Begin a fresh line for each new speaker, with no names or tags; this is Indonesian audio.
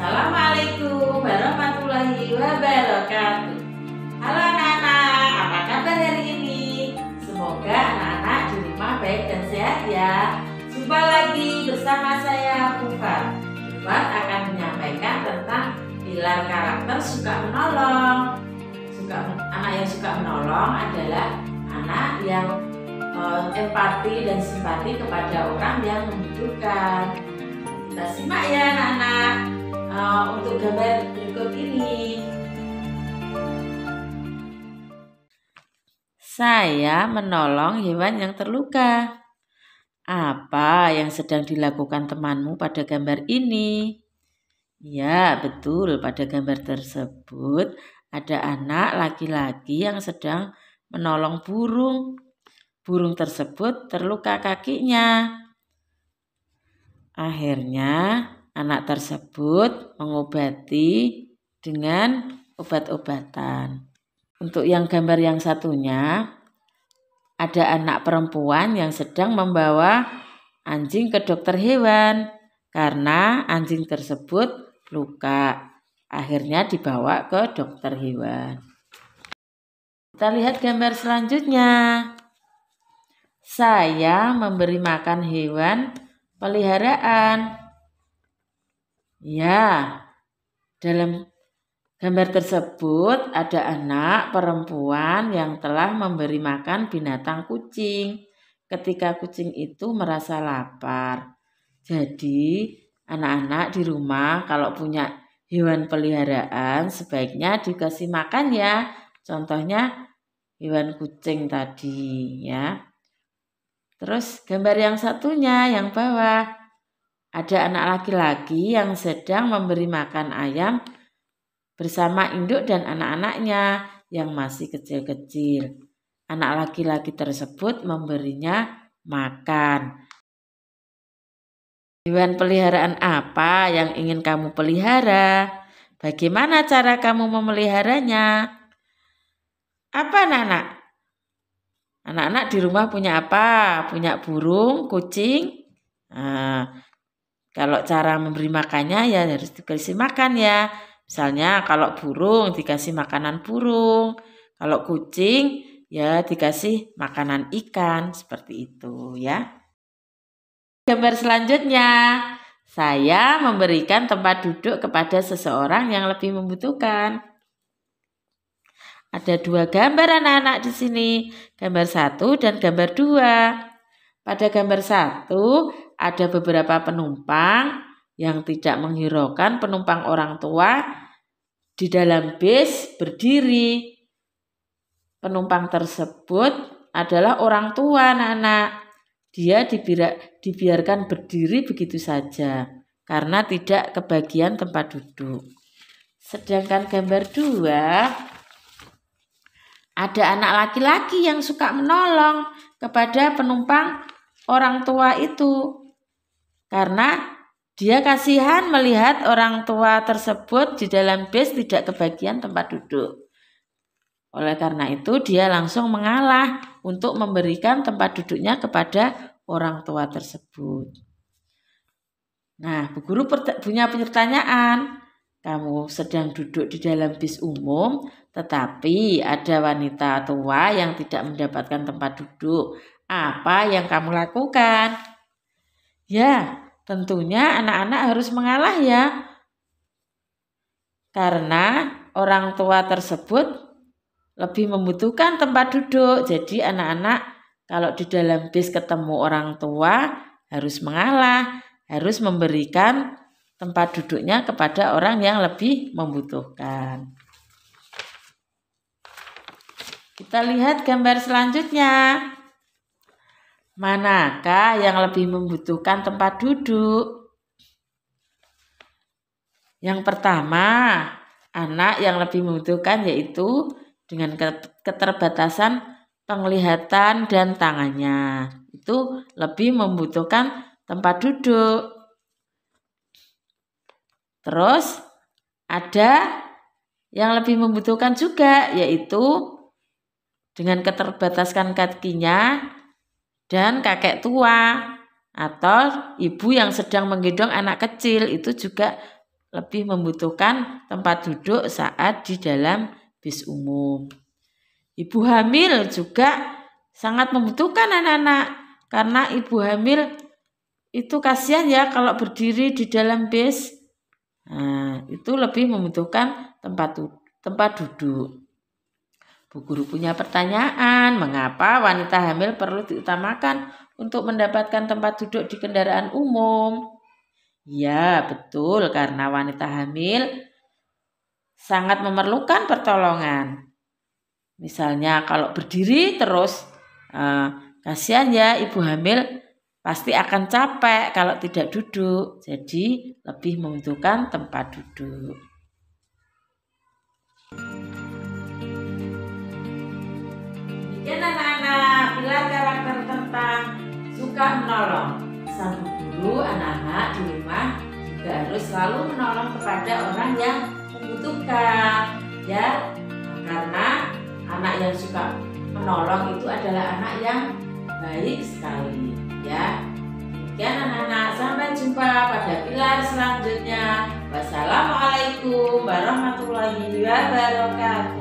Assalamualaikum warahmatullahi wabarakatuh. Halo anak-anak, apa kabar hari ini? Semoga anak-anak di rumah baik dan sehat ya. Jumpa lagi bersama saya Pufat. Pufat akan menyampaikan tentang pilar karakter suka menolong. Suka anak yang suka menolong adalah anak yang uh, empati dan simpati kepada orang yang membutuhkan. Kita simak ya anak-anak uh, untuk gambar berikut ini.
Saya menolong hewan yang terluka. Apa yang sedang dilakukan temanmu pada gambar ini? Ya, betul. Pada gambar tersebut ada anak laki-laki yang sedang menolong burung. Burung tersebut terluka kakinya. Akhirnya, anak tersebut mengobati dengan obat-obatan. Untuk yang gambar yang satunya, ada anak perempuan yang sedang membawa anjing ke dokter hewan karena anjing tersebut luka. Akhirnya dibawa ke dokter hewan. Kita lihat gambar selanjutnya. Saya memberi makan hewan peliharaan. Ya, dalam gambar tersebut ada anak perempuan yang telah memberi makan binatang kucing ketika kucing itu merasa lapar. Jadi, anak-anak di rumah kalau punya hewan peliharaan sebaiknya dikasih makan ya. Contohnya hewan kucing tadi ya. Terus gambar yang satunya yang bawah ada anak laki-laki yang sedang memberi makan ayam bersama induk dan anak-anaknya yang masih kecil-kecil. Anak laki-laki tersebut memberinya makan. Hewan peliharaan apa yang ingin kamu pelihara? Bagaimana cara kamu memeliharanya? Apa anak-anak? Anak-anak di rumah punya apa? Punya burung, kucing. Nah, kalau cara memberi makannya ya harus dikasih makan ya. Misalnya kalau burung dikasih makanan burung, kalau kucing ya dikasih makanan ikan seperti itu ya. Gambar selanjutnya, saya memberikan tempat duduk kepada seseorang yang lebih membutuhkan. Ada dua gambar anak-anak di sini, gambar satu dan gambar dua. Pada gambar satu ada beberapa penumpang yang tidak menghiraukan penumpang orang tua di dalam bis berdiri. Penumpang tersebut adalah orang tua anak-anak. Dia dibiarkan berdiri begitu saja karena tidak kebagian tempat duduk. Sedangkan gambar dua ada anak laki-laki yang suka menolong kepada penumpang orang tua itu. Karena dia kasihan melihat orang tua tersebut di dalam bis tidak kebagian tempat duduk. Oleh karena itu dia langsung mengalah untuk memberikan tempat duduknya kepada orang tua tersebut. Nah, Bu Guru punya pertanyaan. Kamu sedang duduk di dalam bis umum, tetapi ada wanita tua yang tidak mendapatkan tempat duduk. Apa yang kamu lakukan? Ya, tentunya anak-anak harus mengalah ya. Karena orang tua tersebut lebih membutuhkan tempat duduk. Jadi anak-anak kalau di dalam bis ketemu orang tua harus mengalah, harus memberikan tempat duduknya kepada orang yang lebih membutuhkan. Kita lihat gambar selanjutnya. Manakah yang lebih membutuhkan tempat duduk? Yang pertama, anak yang lebih membutuhkan yaitu dengan keterbatasan penglihatan dan tangannya. Itu lebih membutuhkan tempat duduk. Terus ada yang lebih membutuhkan juga yaitu dengan keterbatasan kakinya dan kakek tua atau ibu yang sedang menggendong anak kecil itu juga lebih membutuhkan tempat duduk saat di dalam bis umum. Ibu hamil juga sangat membutuhkan anak-anak karena ibu hamil itu kasihan ya kalau berdiri di dalam bis. Nah, itu lebih membutuhkan tempat tempat duduk. Bu guru punya pertanyaan, mengapa wanita hamil perlu diutamakan untuk mendapatkan tempat duduk di kendaraan umum? Ya, betul karena wanita hamil sangat memerlukan pertolongan. Misalnya kalau berdiri terus eh, kasihan ya ibu hamil pasti akan capek kalau tidak duduk. Jadi lebih membutuhkan tempat duduk.
Demikian anak-anak, bila karakter tentang suka menolong. Sang guru anak-anak di rumah juga harus selalu menolong kepada orang yang membutuhkan. Ya, karena anak yang suka menolong itu adalah anak yang baik sekali. Ya, Demikian anak-anak, sampai jumpa pada pilar selanjutnya. Wassalamualaikum warahmatullahi wabarakatuh.